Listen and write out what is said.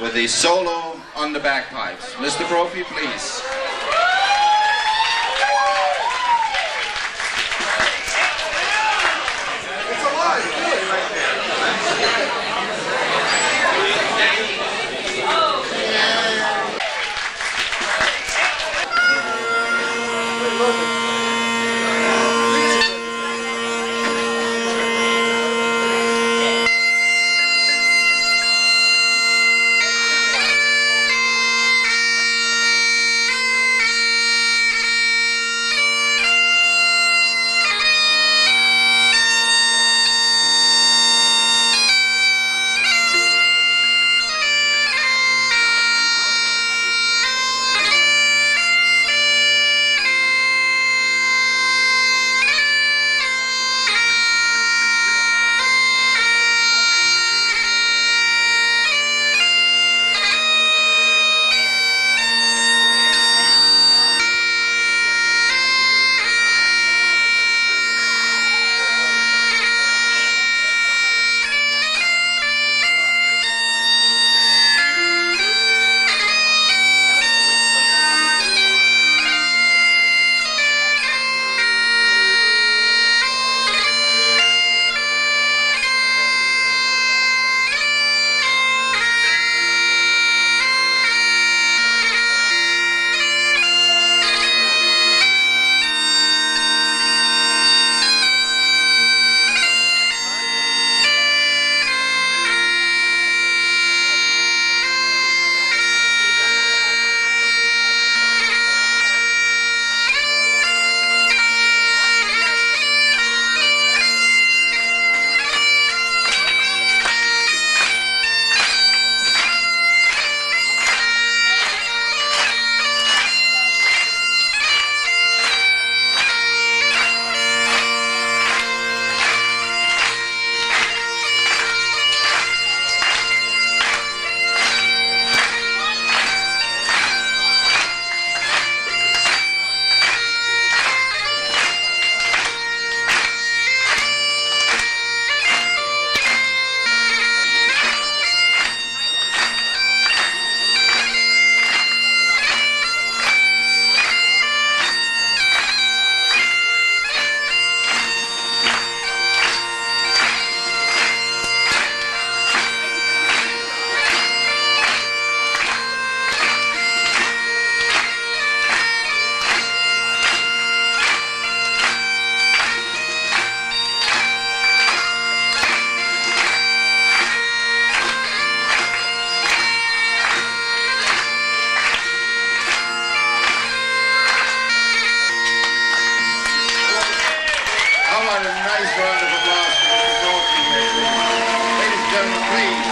with the solo on the bagpipes. Mr. Brophy, please. Round of applause for Mr. Ladies and gentlemen, please.